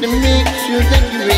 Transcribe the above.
to make sure that you're